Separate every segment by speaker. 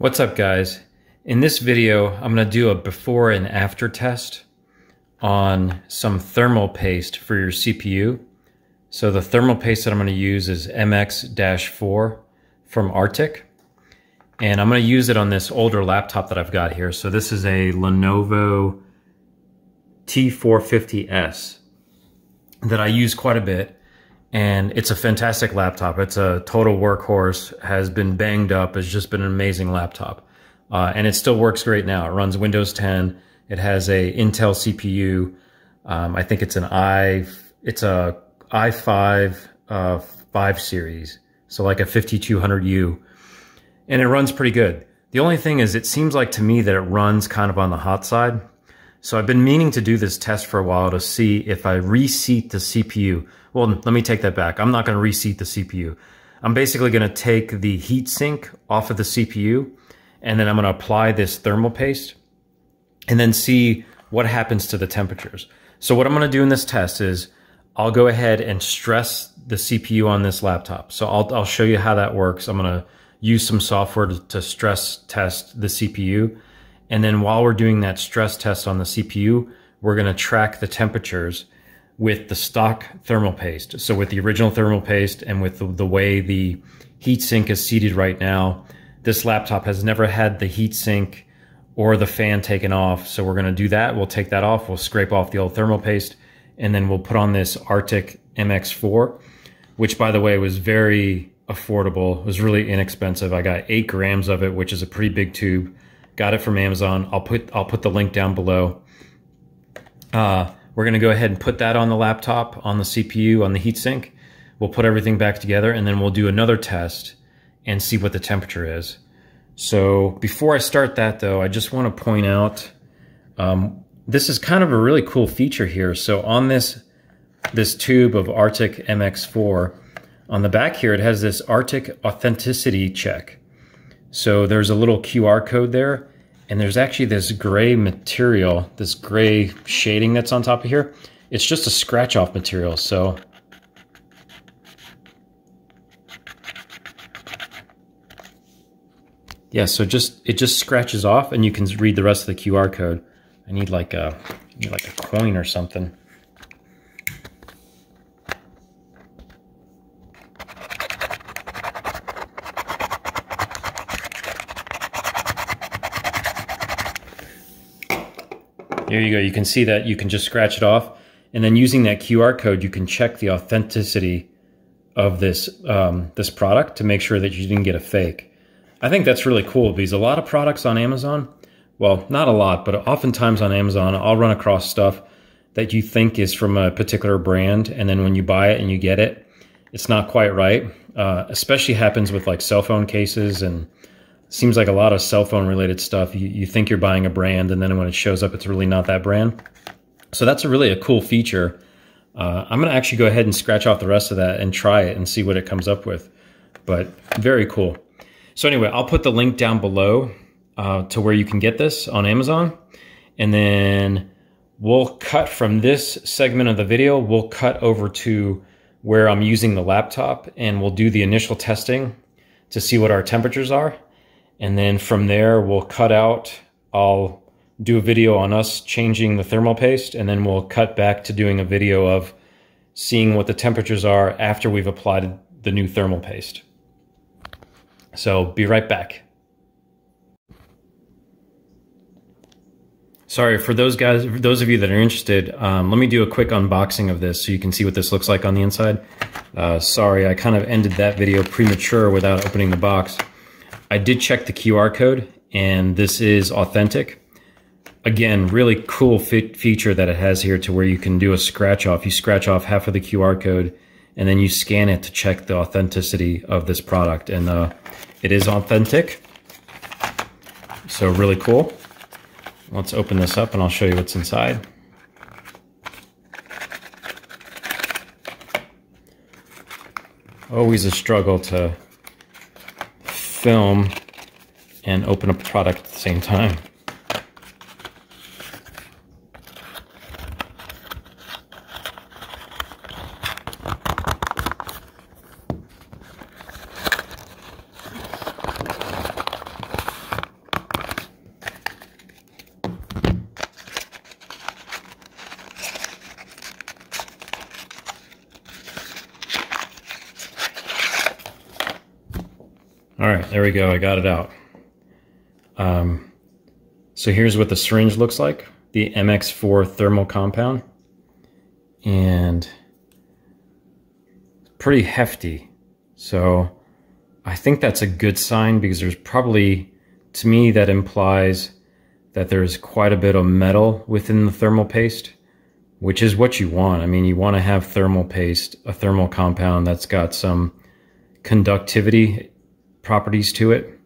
Speaker 1: What's up guys? In this video, I'm gonna do a before and after test on some thermal paste for your CPU. So the thermal paste that I'm gonna use is MX-4 from Arctic. And I'm gonna use it on this older laptop that I've got here. So this is a Lenovo T450S that I use quite a bit and it's a fantastic laptop. It's a total workhorse, has been banged up, has just been an amazing laptop. Uh, and it still works great now. It runs Windows 10. It has a Intel CPU. Um, I think it's an i, it's a i5 uh, 5 series. So like a 5200U. And it runs pretty good. The only thing is it seems like to me that it runs kind of on the hot side. So I've been meaning to do this test for a while to see if I reseat the CPU. Well, let me take that back. I'm not going to reseat the CPU. I'm basically going to take the heatsink off of the CPU and then I'm going to apply this thermal paste and then see what happens to the temperatures. So what I'm going to do in this test is I'll go ahead and stress the CPU on this laptop. So I'll, I'll show you how that works. I'm going to use some software to, to stress test the CPU and then while we're doing that stress test on the CPU, we're going to track the temperatures with the stock thermal paste. So with the original thermal paste and with the, the way the heatsink is seated right now, this laptop has never had the heatsink or the fan taken off. So we're going to do that. We'll take that off. We'll scrape off the old thermal paste and then we'll put on this Arctic MX4, which by the way was very affordable. It was really inexpensive. I got eight grams of it, which is a pretty big tube. Got it from Amazon. I'll put I'll put the link down below. Uh, we're going to go ahead and put that on the laptop, on the CPU, on the heatsink. We'll put everything back together and then we'll do another test and see what the temperature is. So before I start that though, I just want to point out um, this is kind of a really cool feature here. So on this this tube of Arctic MX4, on the back here, it has this Arctic authenticity check. So there's a little QR code there and there's actually this gray material, this gray shading that's on top of here. It's just a scratch off material. So yeah, so just it just scratches off and you can read the rest of the QR code. I need like a, need like a coin or something. There you go. You can see that you can just scratch it off. And then using that QR code, you can check the authenticity of this, um, this product to make sure that you didn't get a fake. I think that's really cool because a lot of products on Amazon, well, not a lot, but oftentimes on Amazon, I'll run across stuff that you think is from a particular brand. And then when you buy it and you get it, it's not quite right. Uh, especially happens with like cell phone cases and seems like a lot of cell phone related stuff. You, you think you're buying a brand, and then when it shows up, it's really not that brand. So that's a really a cool feature. Uh, I'm going to actually go ahead and scratch off the rest of that and try it and see what it comes up with. But very cool. So anyway, I'll put the link down below uh, to where you can get this on Amazon. And then we'll cut from this segment of the video, we'll cut over to where I'm using the laptop and we'll do the initial testing to see what our temperatures are. And then from there, we'll cut out, I'll do a video on us changing the thermal paste, and then we'll cut back to doing a video of seeing what the temperatures are after we've applied the new thermal paste. So be right back. Sorry, for those guys, for those of you that are interested, um, let me do a quick unboxing of this so you can see what this looks like on the inside. Uh, sorry, I kind of ended that video premature without opening the box. I did check the QR code and this is authentic. Again, really cool feature that it has here to where you can do a scratch off. You scratch off half of the QR code and then you scan it to check the authenticity of this product. And uh, it is authentic. So really cool. Let's open this up and I'll show you what's inside. Always a struggle to film and open up a product at the same time. All right, there we go. I got it out. Um, so here's what the syringe looks like, the MX4 thermal compound. And pretty hefty. So I think that's a good sign because there's probably, to me, that implies that there's quite a bit of metal within the thermal paste, which is what you want. I mean, you want to have thermal paste, a thermal compound that's got some conductivity properties to it.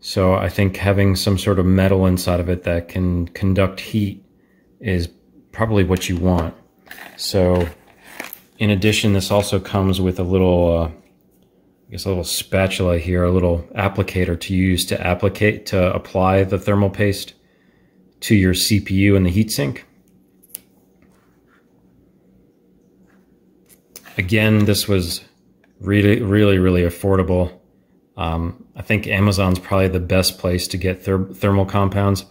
Speaker 1: So I think having some sort of metal inside of it that can conduct heat is probably what you want. So in addition, this also comes with a little, uh, I guess a little spatula here, a little applicator to use to applicate, to apply the thermal paste to your CPU and the heatsink. Again, this was really, really, really affordable. Um, I think Amazon's probably the best place to get ther thermal compounds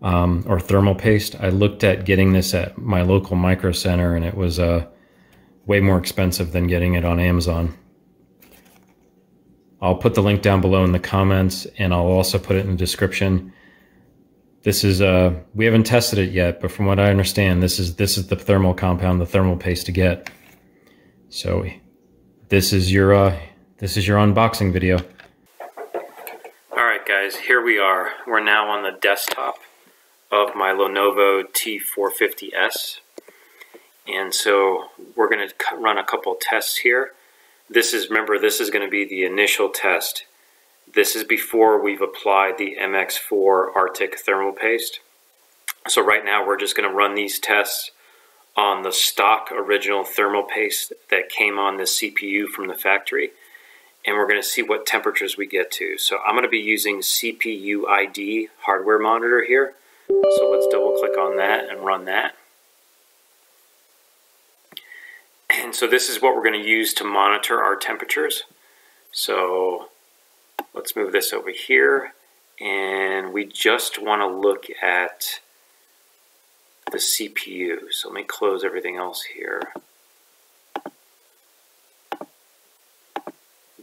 Speaker 1: um, or thermal paste. I looked at getting this at my local micro center and it was uh, way more expensive than getting it on Amazon. I'll put the link down below in the comments and I'll also put it in the description. This is uh we haven't tested it yet, but from what I understand, this is this is the thermal compound, the thermal paste to get. So this is your uh this is your unboxing video guys, here we are. We're now on the desktop of my Lenovo T450S. And so we're going to run a couple tests here. This is, remember, this is going to be the initial test. This is before we've applied the MX4 Arctic thermal paste. So right now we're just going to run these tests on the stock original thermal paste that came on the CPU from the factory and we're going to see what temperatures we get to. So I'm going to be using CPU ID hardware monitor here. So let's double click on that and run that. And so this is what we're going to use to monitor our temperatures. So let's move this over here and we just want to look at the CPU. So let me close everything else here.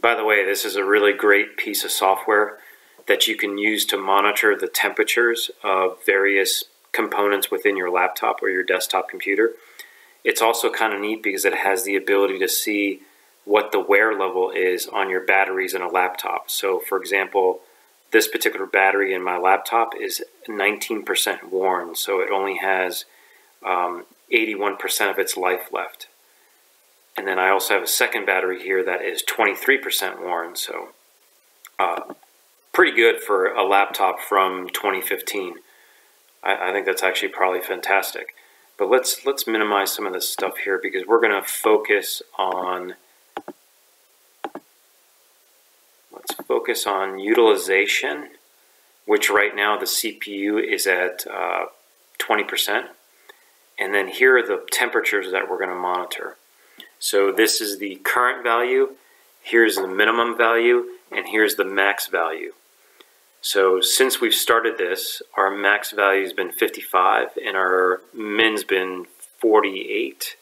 Speaker 1: By the way, this is a really great piece of software that you can use to monitor the temperatures of various components within your laptop or your desktop computer. It's also kind of neat because it has the ability to see what the wear level is on your batteries in a laptop. So, for example, this particular battery in my laptop is 19% worn, so it only has um, 81% of its life left. And then I also have a second battery here that is 23% worn, so uh, pretty good for a laptop from 2015. I, I think that's actually probably fantastic. But let's let's minimize some of this stuff here because we're going to focus on let's focus on utilization, which right now the CPU is at uh, 20%. And then here are the temperatures that we're going to monitor. So this is the current value, here's the minimum value, and here's the max value. So since we've started this, our max value has been 55 and our min's been 48.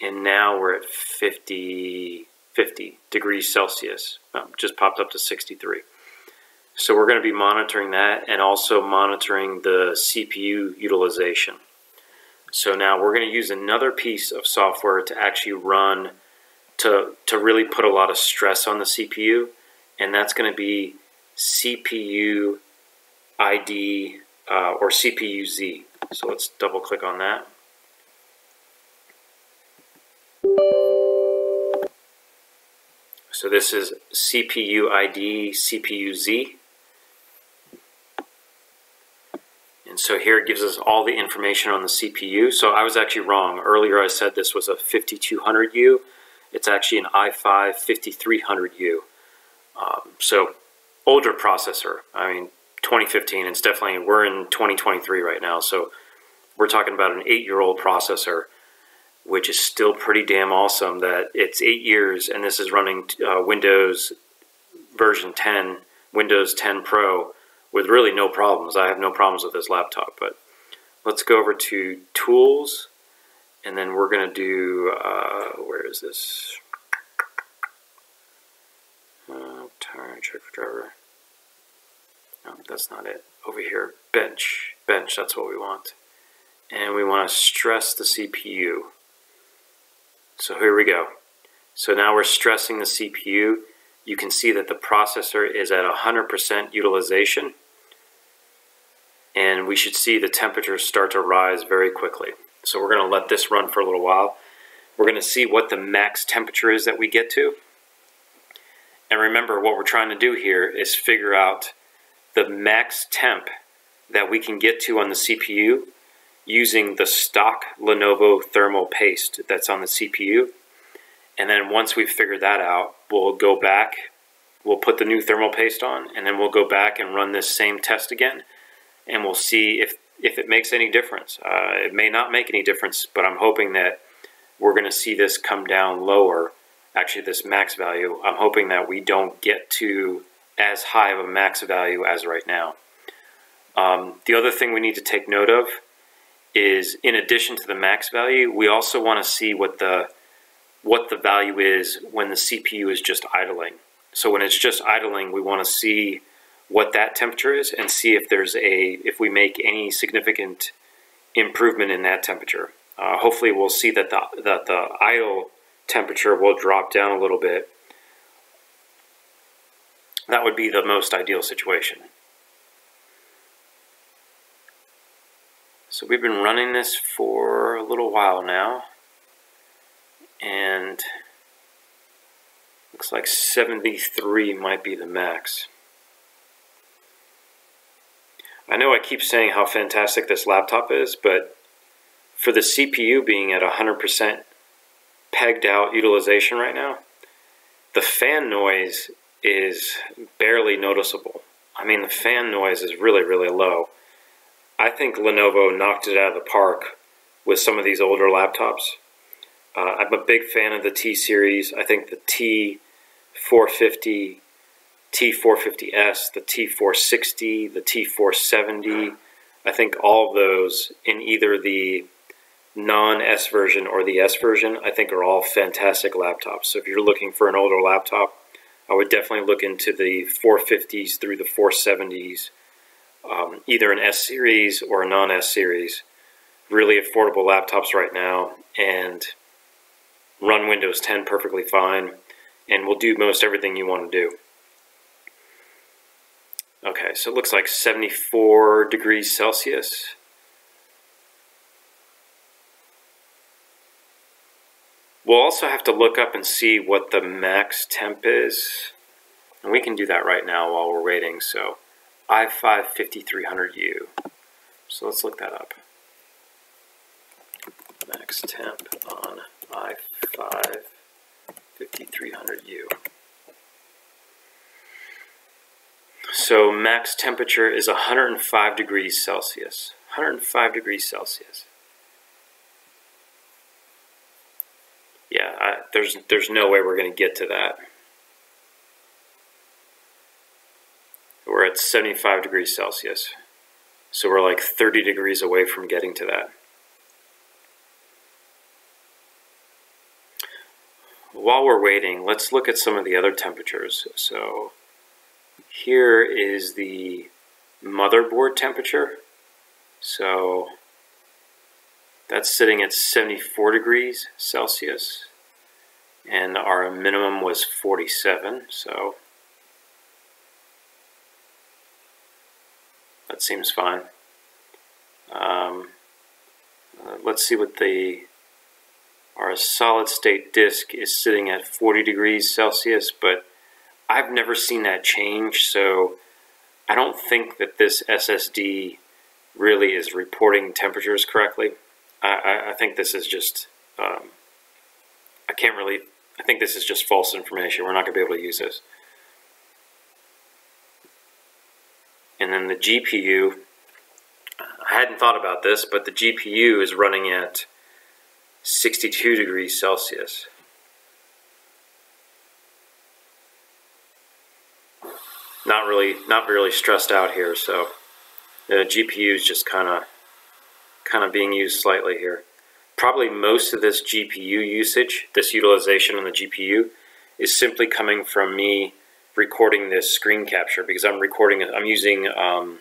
Speaker 1: And now we're at 50, 50 degrees Celsius. Oh, just popped up to 63. So we're going to be monitoring that and also monitoring the CPU utilization. So now we're going to use another piece of software to actually run to, to really put a lot of stress on the CPU, and that's going to be CPU ID uh, or CPU Z. So let's double click on that. So this is CPU ID CPU Z. And so here it gives us all the information on the CPU. So I was actually wrong. Earlier I said this was a 5200U. It's actually an i5 5300U. Um, so older processor. I mean, 2015. It's definitely, we're in 2023 right now. So we're talking about an eight-year-old processor, which is still pretty damn awesome that it's eight years and this is running uh, Windows version 10, Windows 10 Pro with really no problems. I have no problems with this laptop, but let's go over to Tools, and then we're going to do, uh, where is this? Uh, turn check for driver. No, that's not it. Over here, bench. Bench, that's what we want. And we want to stress the CPU. So here we go. So now we're stressing the CPU. You can see that the processor is at 100% utilization. And we should see the temperatures start to rise very quickly. So we're going to let this run for a little while. We're going to see what the max temperature is that we get to. And remember, what we're trying to do here is figure out the max temp that we can get to on the CPU using the stock Lenovo thermal paste that's on the CPU. And then once we've figured that out, we'll go back, we'll put the new thermal paste on, and then we'll go back and run this same test again, and we'll see if, if it makes any difference. Uh, it may not make any difference, but I'm hoping that we're going to see this come down lower, actually this max value. I'm hoping that we don't get to as high of a max value as right now. Um, the other thing we need to take note of is in addition to the max value, we also want to see what the what the value is when the CPU is just idling. So when it's just idling, we want to see what that temperature is and see if there's a if we make any significant improvement in that temperature. Uh, hopefully, we'll see that the that the idle temperature will drop down a little bit. That would be the most ideal situation. So we've been running this for a little while now, and looks like 73 might be the max. I know I keep saying how fantastic this laptop is, but for the CPU being at 100% pegged out utilization right now, the fan noise is barely noticeable. I mean, the fan noise is really, really low. I think Lenovo knocked it out of the park with some of these older laptops. Uh, I'm a big fan of the T series. I think the T450, T450S, the T460, the T470, I think all of those in either the non S version or the S version, I think are all fantastic laptops. So if you're looking for an older laptop, I would definitely look into the 450s through the 470s um, either an S series or a non S series. Really affordable laptops right now and run Windows 10 perfectly fine and will do most everything you want to do. Okay, so it looks like 74 degrees Celsius. We'll also have to look up and see what the max temp is. And we can do that right now while we're waiting. So i5 5300U. So let's look that up. Max temp on i5 5300U. So max temperature is 105 degrees Celsius. 105 degrees Celsius. Yeah, I, there's there's no way we're going to get to that. we're at 75 degrees Celsius. So we're like 30 degrees away from getting to that. While we're waiting, let's look at some of the other temperatures. So here is the motherboard temperature. So that's sitting at 74 degrees Celsius. And our minimum was 47, so That seems fine. Um, uh, let's see what the our solid state disk is sitting at 40 degrees Celsius, but I've never seen that change, so I don't think that this SSD really is reporting temperatures correctly. I, I, I think this is just, um, I can't really, I think this is just false information. We're not going to be able to use this. And then the GPU, I hadn't thought about this, but the GPU is running at 62 degrees Celsius. Not really, not really stressed out here, so the GPU is just kind of, kind of being used slightly here. Probably most of this GPU usage, this utilization on the GPU, is simply coming from me recording this screen capture because I'm recording I'm using um,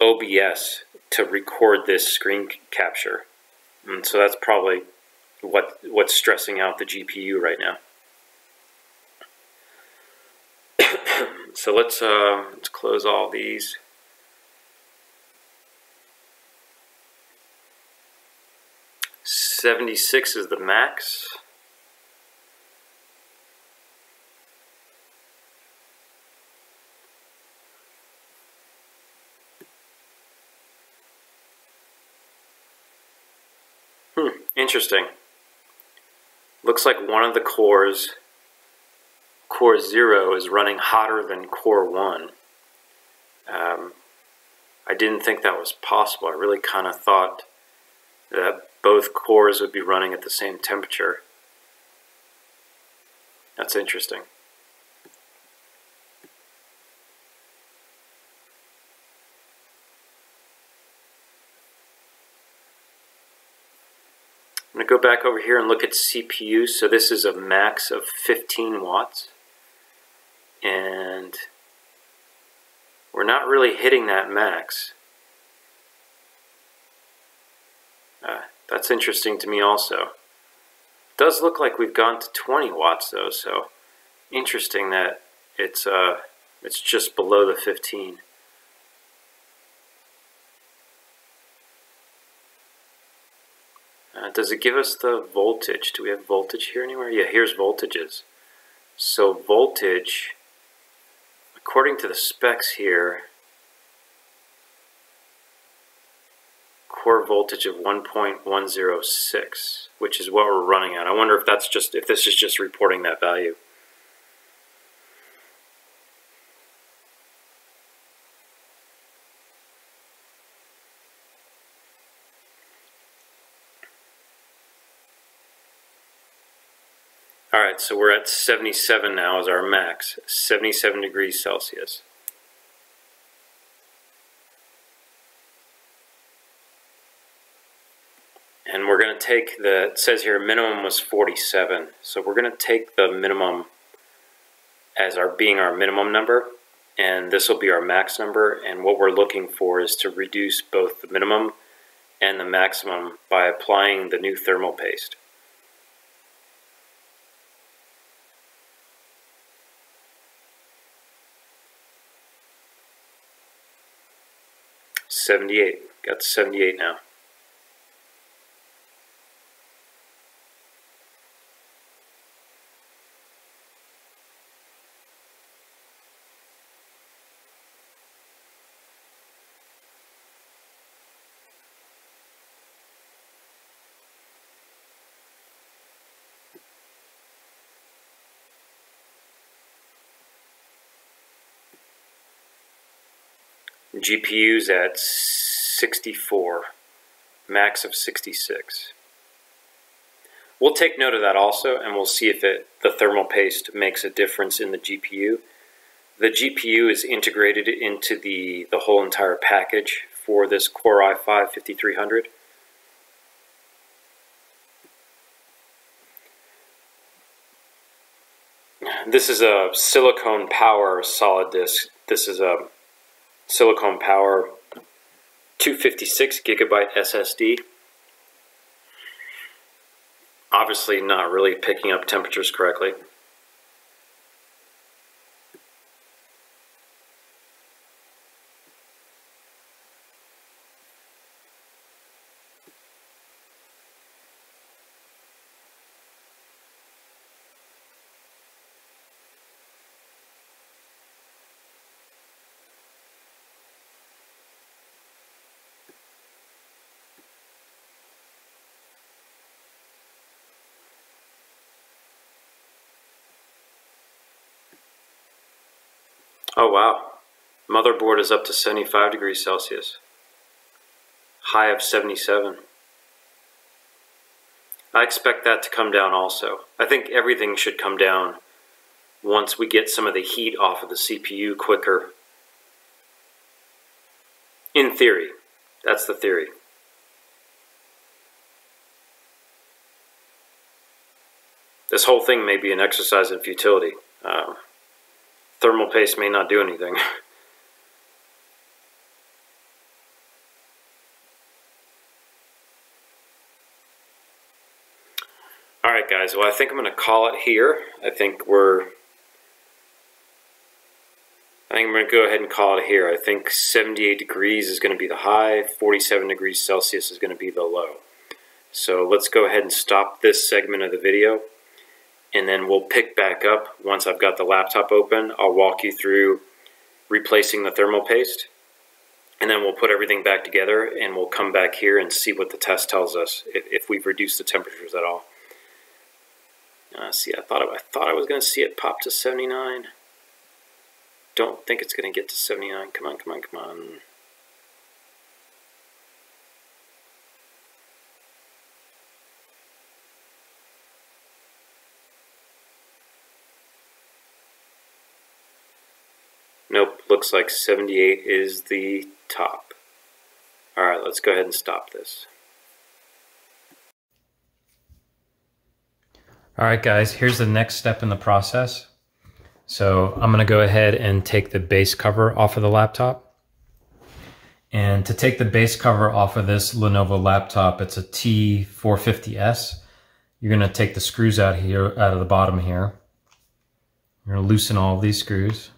Speaker 1: OBS to record this screen capture. And so that's probably what what's stressing out the GPU right now. So let's uh, let's close all these. Seventy six is the max. Hmm, interesting. Looks like one of the cores, core 0, is running hotter than core 1. Um, I didn't think that was possible. I really kind of thought that both cores would be running at the same temperature. That's interesting. I'm going to go back over here and look at CPU. So this is a max of 15 watts. And we're not really hitting that max. Uh, that's interesting to me also. It does look like we've gone to 20 watts though, so interesting that it's uh, it's just below the 15. Uh, does it give us the voltage? Do we have voltage here anywhere? Yeah, here's voltages. So voltage, according to the specs here, core voltage of 1.106, which is what we're running at. I wonder if that's just if this is just reporting that value. Alright, so we're at 77 now as our max, 77 degrees Celsius. And we're going to take the, it says here minimum was 47, so we're going to take the minimum as our being our minimum number, and this will be our max number, and what we're looking for is to reduce both the minimum and the maximum by applying the new thermal paste. 78. Got to 78 now. GPU's at 64, max of 66. We'll take note of that also, and we'll see if it, the thermal paste makes a difference in the GPU. The GPU is integrated into the, the whole entire package for this Core i5 5300. This is a silicone power solid disk. This is a silicone power 256 gigabyte SSD. Obviously not really picking up temperatures correctly. Oh wow. Motherboard is up to 75 degrees Celsius. High of 77. I expect that to come down also. I think everything should come down once we get some of the heat off of the CPU quicker. In theory. That's the theory. This whole thing may be an exercise in futility. um, thermal paste may not do anything. Alright guys, well I think I'm going to call it here. I think we're... I think I'm going to go ahead and call it here. I think 78 degrees is going to be the high, 47 degrees Celsius is going to be the low. So let's go ahead and stop this segment of the video and then we'll pick back up once I've got the laptop open. I'll walk you through replacing the thermal paste and then we'll put everything back together and we'll come back here and see what the test tells us if, if we've reduced the temperatures at all. Uh, see, I thought I thought I was going to see it pop to 79. Don't think it's going to get to 79. Come on, come on, come on. Looks like 78 is the top. Alright, let's go ahead and stop this. Alright guys, here's the next step in the process. So I'm going to go ahead and take the base cover off of the laptop. And to take the base cover off of this Lenovo laptop, it's a T450S. You're going to take the screws out here, out of the bottom here. You're to loosen all these screws.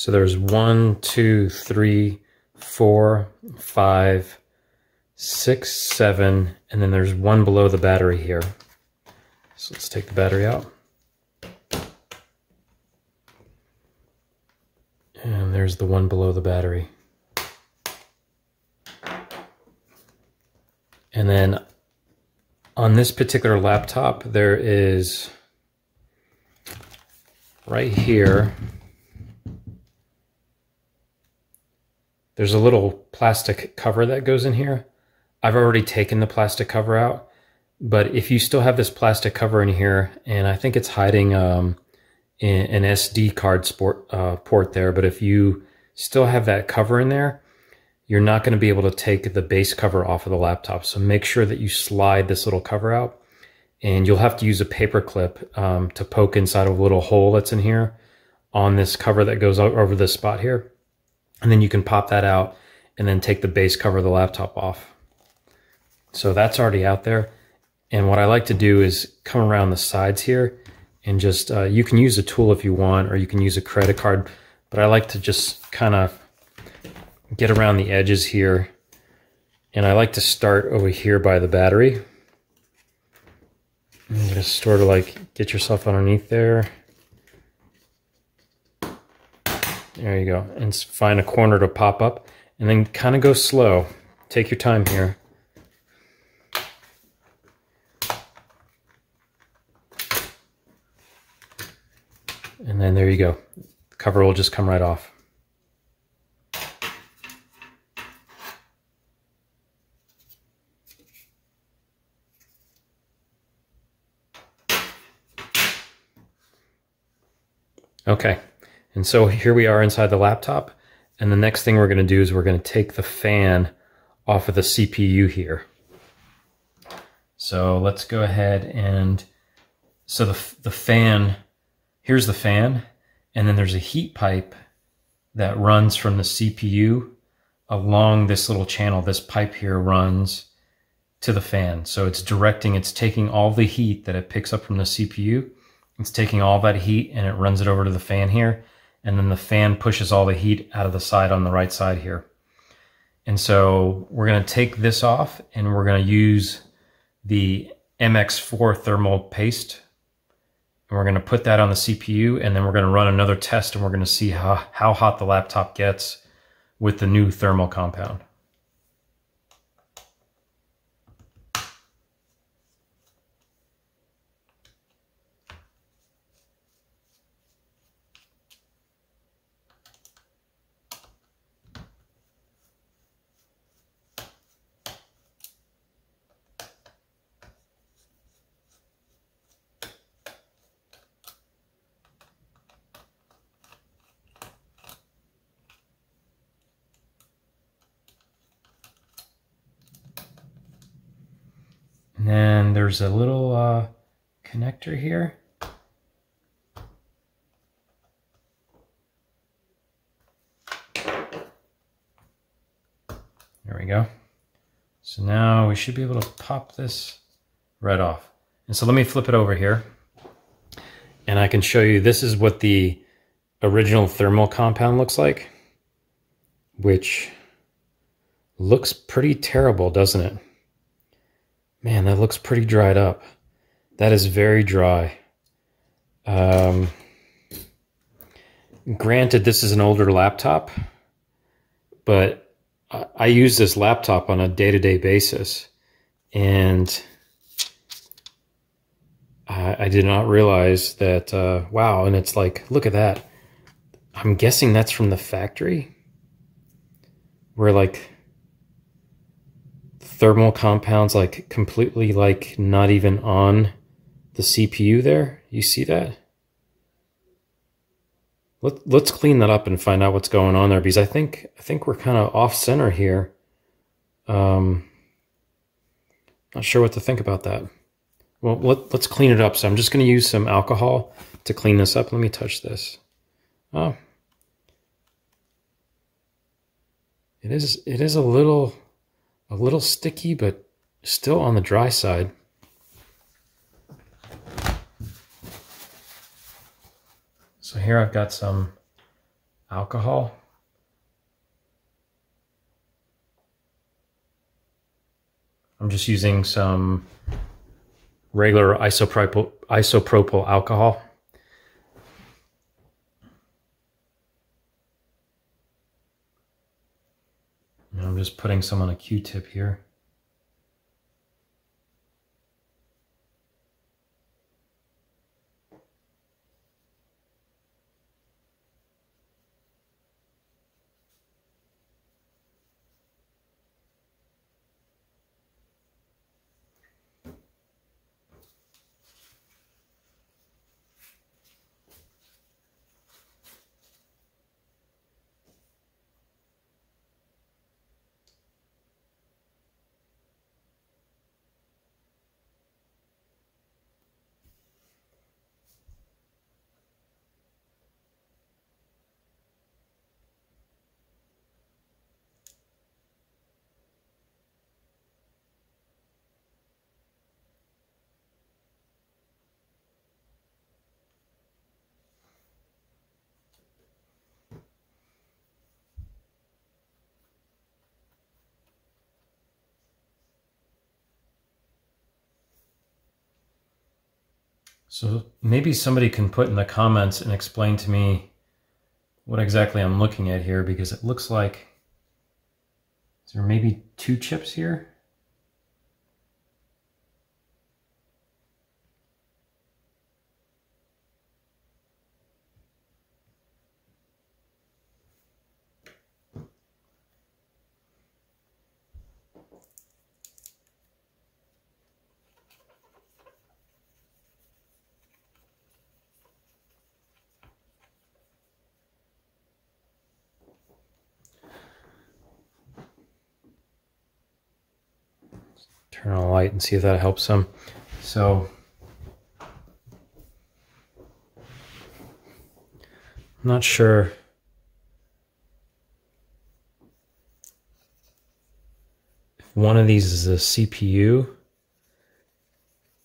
Speaker 1: So there's one, two, three, four, five, six, seven, and then there's one below the battery here. So let's take the battery out. And there's the one below the battery. And then on this particular laptop, there is right here, There's a little plastic cover that goes in here. I've already taken the plastic cover out, but if you still have this plastic cover in here, and I think it's hiding um, an SD card sport, uh, port there, but if you still have that cover in there, you're not going to be able to take the base cover off of the laptop. So make sure that you slide this little cover out and you'll have to use a paper clip um, to poke inside a little hole that's in here on this cover that goes over this spot here. And then you can pop that out and then take the base cover of the laptop off. So that's already out there. And what I like to do is come around the sides here and just, uh, you can use a tool if you want, or you can use a credit card, but I like to just kind of get around the edges here. And I like to start over here by the battery. And just sort of like get yourself underneath there. There you go. And find a corner to pop up and then kind of go slow. Take your time here. And then there you go. The cover will just come right off. Okay. And so here we are inside the laptop. And the next thing we're going to do is we're going to take the fan off of the CPU here. So let's go ahead and, so the, the fan, here's the fan, and then there's a heat pipe that runs from the CPU along this little channel. This pipe here runs to the fan. So it's directing, it's taking all the heat that it picks up from the CPU. It's taking all that heat and it runs it over to the fan here and then the fan pushes all the heat out of the side on the right side here. And so we're going to take this off and we're going to use the MX4 thermal paste And we're going to put that on the CPU and then we're going to run another test and we're going to see how, how hot the laptop gets with the new thermal compound. And then a little uh, connector here. There we go. So now we should be able to pop this right off. And so let me flip it over here. And I can show you, this is what the original thermal compound looks like, which looks pretty terrible, doesn't it? Man, that looks pretty dried up. That is very dry. Um, granted, this is an older laptop, but I, I use this laptop on a day-to-day -day basis, and I, I, did not realize that, uh, wow, and it's like, look at that. I'm guessing that's from the factory, where like thermal compounds like completely like not even on the CPU there. You see that? Let, let's clean that up and find out what's going on there because I think I think we're kind of off center here. Um, not sure what to think about that. Well, let, let's clean it up. So I'm just going to use some alcohol to clean this up. Let me touch this. Oh, it is it is a little a little sticky, but still on the dry side. So here I've got some alcohol. I'm just using some regular isopropyl, isopropyl alcohol. I'm just putting some on a Q-tip here. So maybe somebody can put in the comments and explain to me what exactly I'm looking at here because it looks like, there maybe two chips here? turn on a light and see if that helps some. So I'm not sure. If one of these is a CPU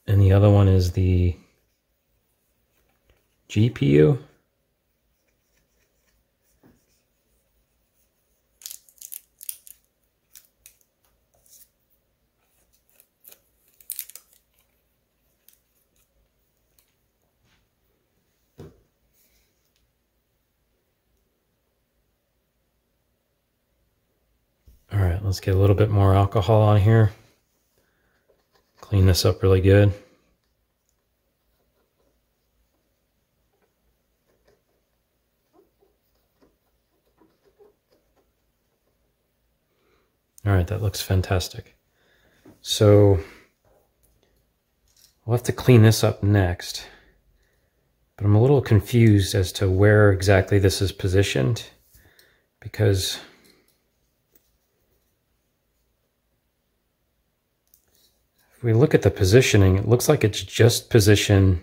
Speaker 1: and the other one is the GPU. Let's get a little bit more alcohol on here. Clean this up really good. All right, that looks fantastic. So we'll have to clean this up next, but I'm a little confused as to where exactly this is positioned because we look at the positioning, it looks like it's just positioned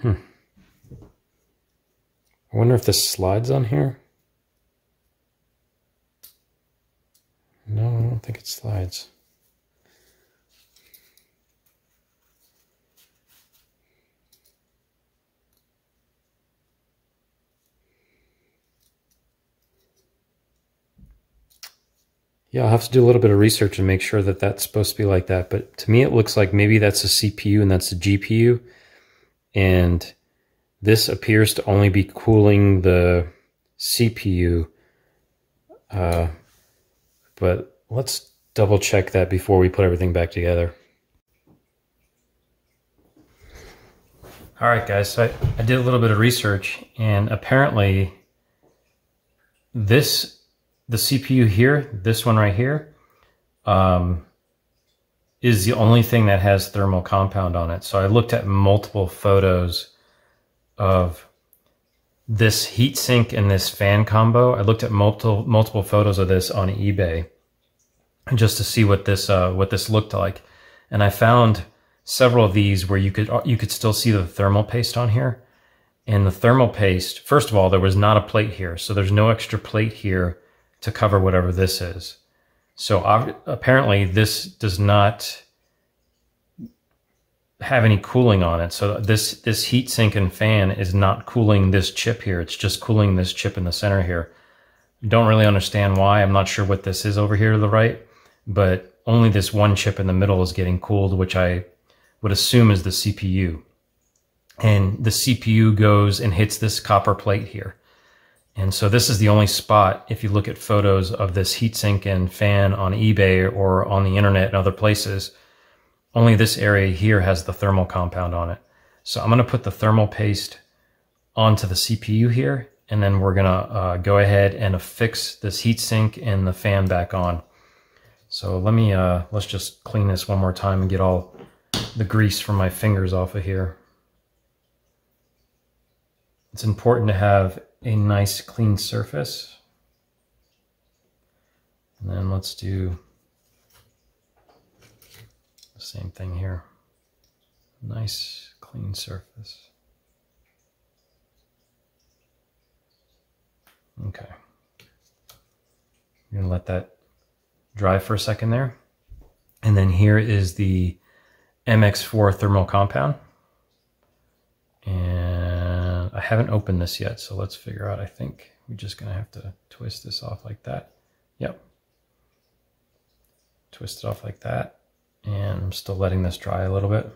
Speaker 1: Hmm. I wonder if this slides on here. No, I don't think it slides. Yeah, I'll have to do a little bit of research and make sure that that's supposed to be like that. But to me, it looks like maybe that's a CPU and that's a GPU. And this appears to only be cooling the CPU. Uh, but let's double check that before we put everything back together. All right, guys, so I, I did a little bit of research and apparently this the CPU here, this one right here, um, is the only thing that has thermal compound on it. So I looked at multiple photos of this heatsink and this fan combo. I looked at multiple multiple photos of this on eBay just to see what this uh, what this looked like, and I found several of these where you could you could still see the thermal paste on here. And the thermal paste, first of all, there was not a plate here, so there's no extra plate here to cover whatever this is. So apparently this does not have any cooling on it. So this, this heat sink and fan is not cooling this chip here. It's just cooling this chip in the center here. Don't really understand why. I'm not sure what this is over here to the right, but only this one chip in the middle is getting cooled, which I would assume is the CPU. And the CPU goes and hits this copper plate here. And so this is the only spot, if you look at photos of this heatsink and fan on eBay or on the internet and other places, only this area here has the thermal compound on it. So I'm going to put the thermal paste onto the CPU here, and then we're going to uh, go ahead and affix this heatsink and the fan back on. So let me, uh, let's just clean this one more time and get all the grease from my fingers off of here. It's important to have a nice clean surface. And then let's do the same thing here. Nice clean surface. Okay. Going to let that dry for a second there. And then here is the MX4 thermal compound. And I haven't opened this yet, so let's figure out. I think we're just going to have to twist this off like that. Yep. Twist it off like that. And I'm still letting this dry a little bit.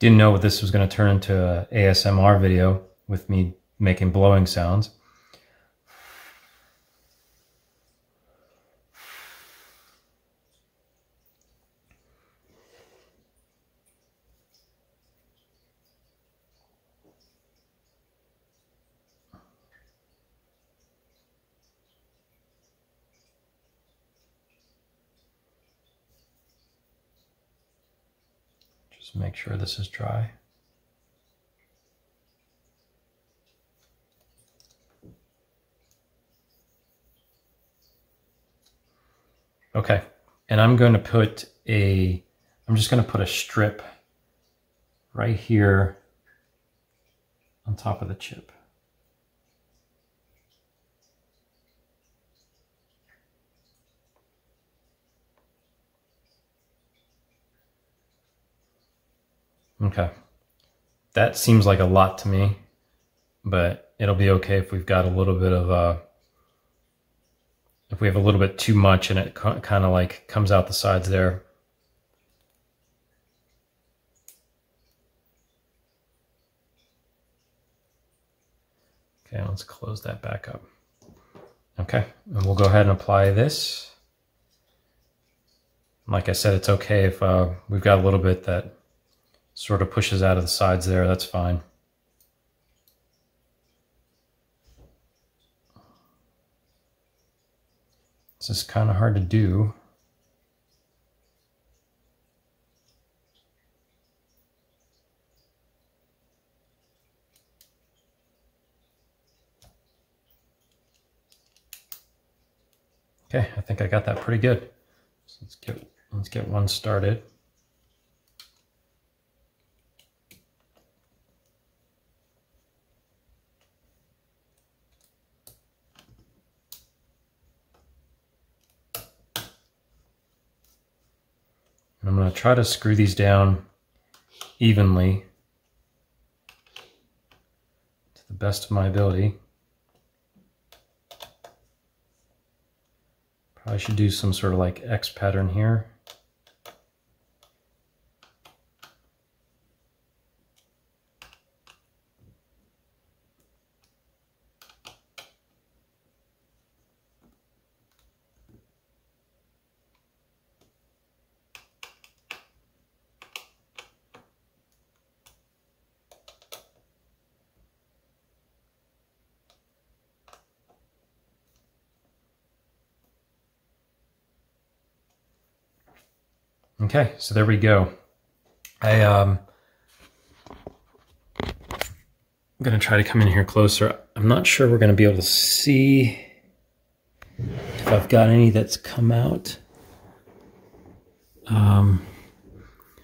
Speaker 1: Didn't know what this was going to turn into a ASMR video with me making blowing sounds. Make sure this is dry. Okay, and I'm going to put a, I'm just going to put a strip right here on top of the chip. Okay. That seems like a lot to me, but it'll be okay if we've got a little bit of, uh, if we have a little bit too much and it kind of like comes out the sides there. Okay, let's close that back up. Okay, and we'll go ahead and apply this. Like I said, it's okay if uh, we've got a little bit that sort of pushes out of the sides there, that's fine. This is kind of hard to do. Okay, I think I got that pretty good. So let's get let's get one started. Try to screw these down evenly to the best of my ability. Probably should do some sort of like X pattern here. Okay, so there we go. I um I'm gonna try to come in here closer. I'm not sure we're gonna be able to see if I've got any that's come out. Um,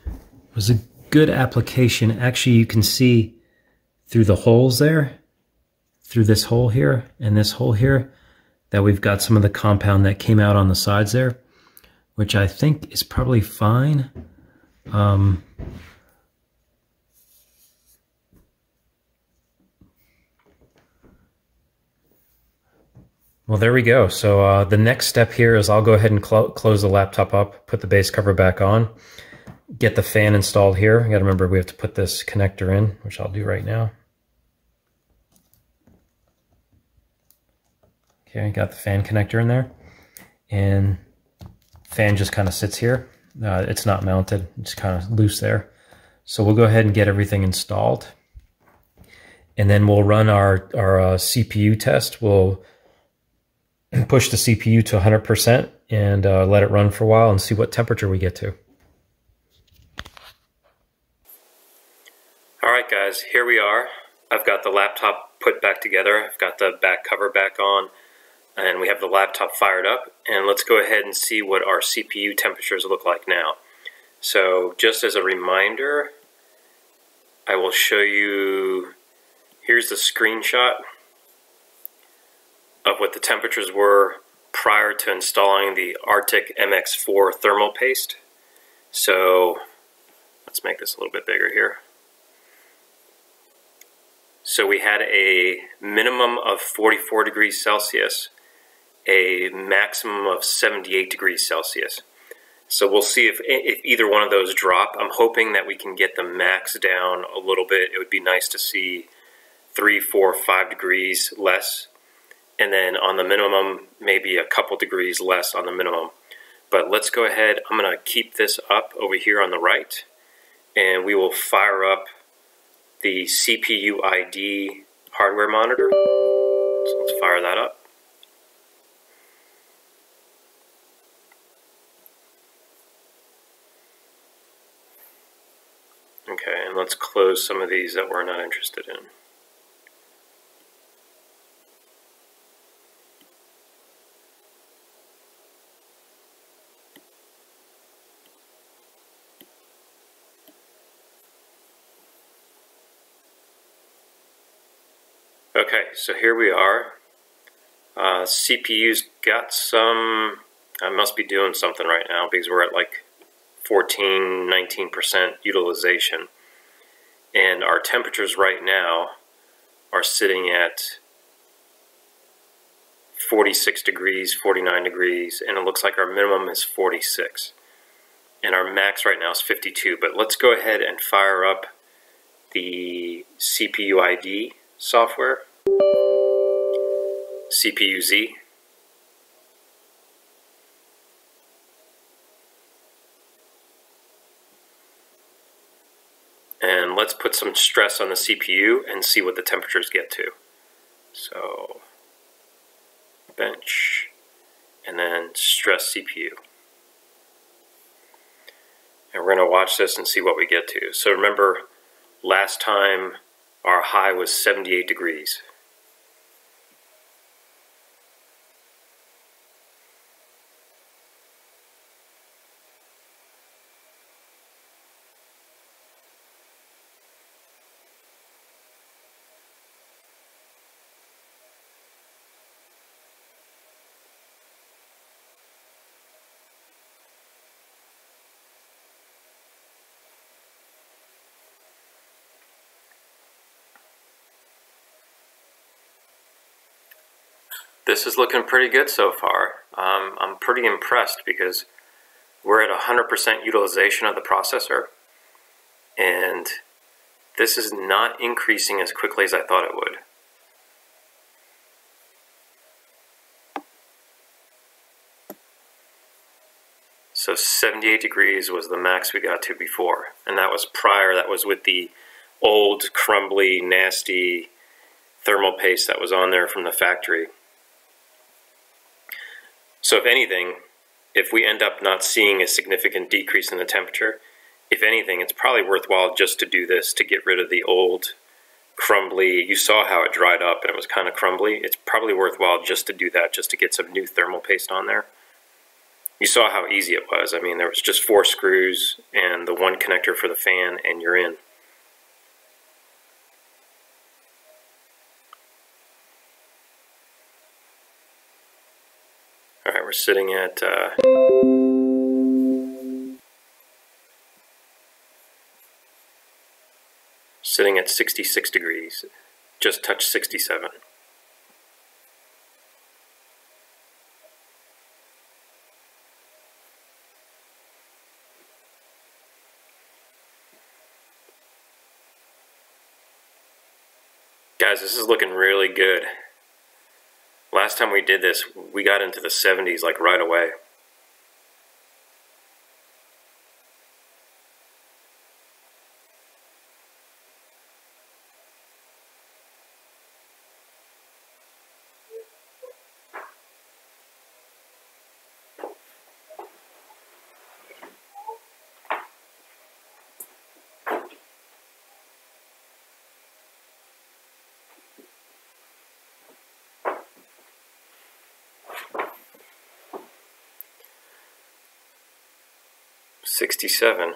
Speaker 1: it was a good application. Actually, you can see through the holes there, through this hole here and this hole here, that we've got some of the compound that came out on the sides there which I think is probably fine. Um, well, there we go. So uh, the next step here is I'll go ahead and cl close the laptop up, put the base cover back on, get the fan installed here. I got to remember we have to put this connector in, which I'll do right now. Okay, got the fan connector in there. And fan just kind of sits here. Uh, it's not mounted, it's kind of loose there. So we'll go ahead and get everything installed. And then we'll run our, our uh, CPU test. We'll push the CPU to 100% and uh, let it run for a while and see what temperature we get to. All right, guys, here we are. I've got the laptop put back together. I've got the back cover back on and we have the laptop fired up and let's go ahead and see what our CPU temperatures look like now. So just as a reminder, I will show you, here's the screenshot of what the temperatures were prior to installing the Arctic MX4 thermal paste. So let's make this a little bit bigger here. So we had a minimum of 44 degrees Celsius a maximum of 78 degrees Celsius. So we'll see if, if either one of those drop. I'm hoping that we can get the max down a little bit. It would be nice to see three, four, five degrees less. And then on the minimum, maybe a couple degrees less on the minimum. But let's go ahead. I'm going to keep this up over here on the right. And we will fire up the CPU ID hardware monitor. So let's fire that up. Okay, and let's close some of these that we're not interested in. Okay, so here we are. Uh, CPU's got some, I must be doing something right now because we're at like 14, 19% utilization. And our temperatures right now are sitting at 46 degrees, 49 degrees, and it looks like our minimum is 46. And our max right now is 52. But let's go ahead and fire up the CPU ID software, CPU Z. And let's put some stress on the CPU and see what the temperatures get to. So bench, and then stress CPU. And we're going to watch this and see what we get to. So remember, last time our high was 78 degrees. This is looking pretty good so far. Um, I'm pretty impressed because we're at 100% utilization of the processor and this is not increasing as quickly as I thought it would. So 78 degrees was the max we got to before, and that was prior, that was with the old, crumbly, nasty thermal paste that was on there from the factory. So if anything, if we end up not seeing a significant decrease in the temperature, if anything, it's probably worthwhile just to do this to get rid of the old crumbly. You saw how it dried up and it was kind of crumbly. It's probably worthwhile just to do that, just to get some new thermal paste on there. You saw how easy it was. I mean, there was just four screws and the one connector for the fan and you're in. All right, we're sitting at uh, sitting at 66 degrees, just touched 67. Guys, this is looking really good. Last time we did this, we got into the 70s like right away. Sixty-seven.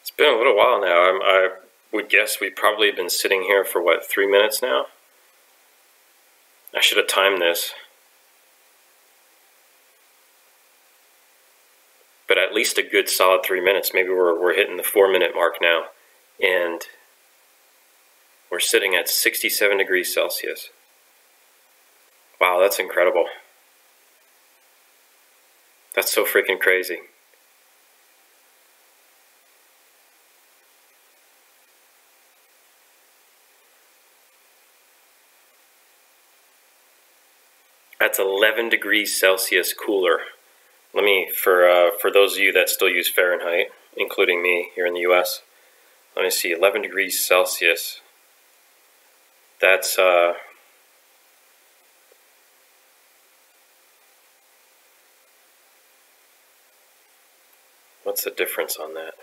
Speaker 1: It's been a little while now. I'm, I would guess we've probably been sitting here for what, three minutes now? I should have timed this. But at least a good solid three minutes. Maybe we're, we're hitting the four minute mark now. And we're sitting at 67 degrees Celsius. Wow, that's incredible. That's so freaking crazy. That's 11 degrees Celsius cooler. Let me, for uh, for those of you that still use Fahrenheit, including me here in the U.S., let me see, 11 degrees Celsius. That's uh, what's the difference on that?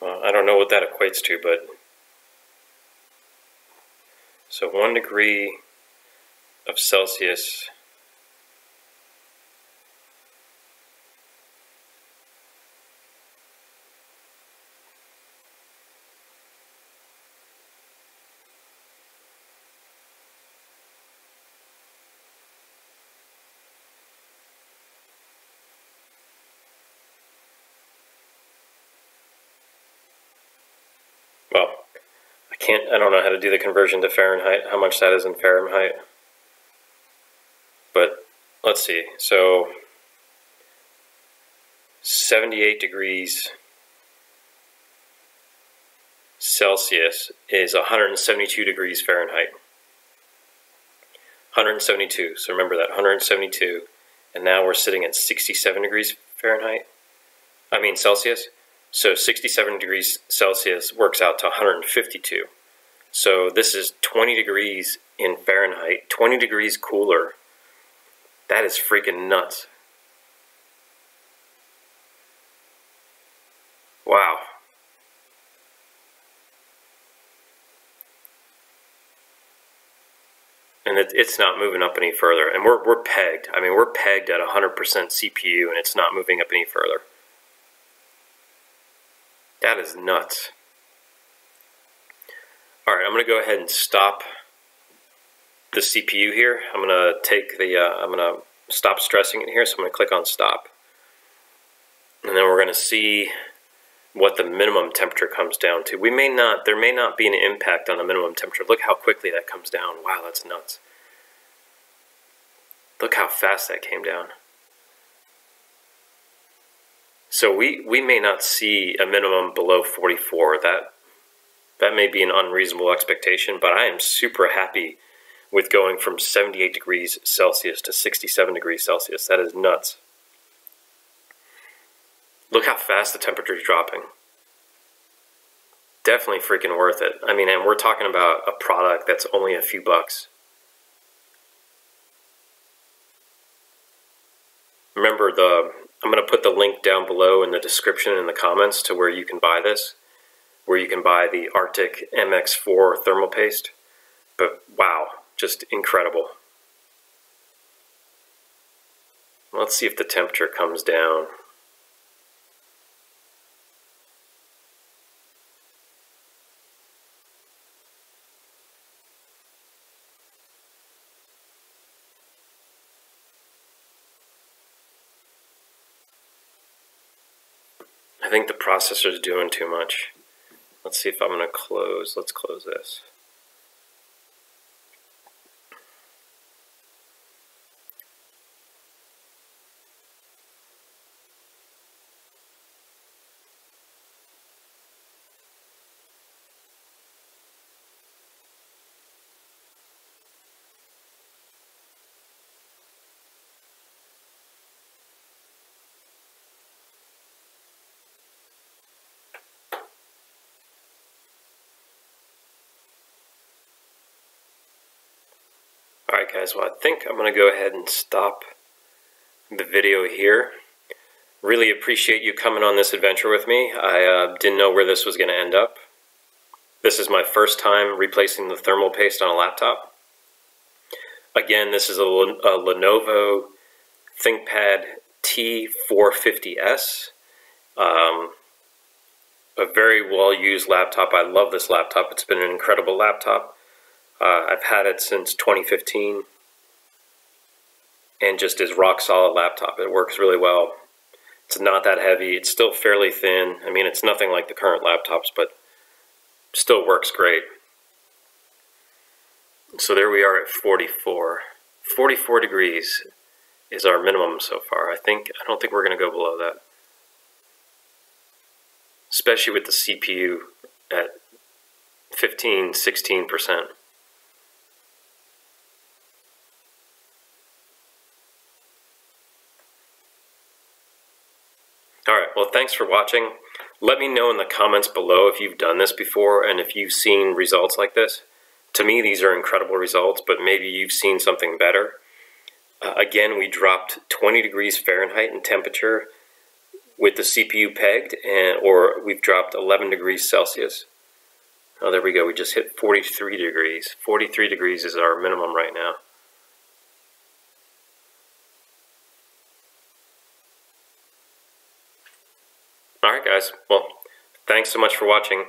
Speaker 1: Well, I don't know what that equates to, but so one degree of Celsius well, I can't, I don't know how to do the conversion to Fahrenheit, how much that is in Fahrenheit. But let's see. So 78 degrees Celsius is 172 degrees Fahrenheit. 172. So remember that 172. And now we're sitting at 67 degrees Fahrenheit. I mean Celsius. So 67 degrees Celsius works out to 152. So this is 20 degrees in Fahrenheit, 20 degrees cooler. That is freaking nuts. Wow. And it, it's not moving up any further. And we're, we're pegged. I mean, we're pegged at 100% CPU and it's not moving up any further. That is nuts. All right, I'm going to go ahead and stop the CPU here. I'm going to take the, uh, I'm going to stop stressing it here. So I'm going to click on stop. And then we're going to see what the minimum temperature comes down to. We may not, there may not be an impact on the minimum temperature. Look how quickly that comes down. Wow, that's nuts. Look how fast that came down. So we, we may not see a minimum below 44. That that may be an unreasonable expectation, but I am super happy with going from 78 degrees Celsius to 67 degrees Celsius. That is nuts. Look how fast the temperature is dropping. Definitely freaking worth it. I mean, and we're talking about a product that's only a few bucks. Remember the I'm going to put the link down below in the description in the comments to where you can buy this, where you can buy the Arctic MX4 thermal paste. But wow, just incredible. Let's see if the temperature comes down. I think the processor is doing too much. Let's see if I'm going to close. Let's close this. Alright guys, well I think I'm going to go ahead and stop the video here. Really appreciate you coming on this adventure with me. I uh, didn't know where this was going to end up. This is my first time replacing the thermal paste on a laptop. Again, this is a, a Lenovo ThinkPad T450S. Um, a very well used laptop. I love this laptop. It's been an incredible laptop. Uh, I've had it since 2015 and just is rock solid laptop. It works really well. It's not that heavy. It's still fairly thin. I mean, it's nothing like the current laptops, but still works great. So there we are at 44. 44 degrees is our minimum so far. I think I don't think we're going to go below that. Especially with the CPU at 15, 16%. Alright, well thanks for watching. Let me know in the comments below if you've done this before and if you've seen results like this. To me, these are incredible results, but maybe you've seen something better. Uh, again, we dropped 20 degrees Fahrenheit in temperature with the CPU pegged, and or we've dropped 11 degrees Celsius. Oh, there we go. We just hit 43 degrees. 43 degrees is our minimum right now. All right, guys. Well, thanks so much for watching.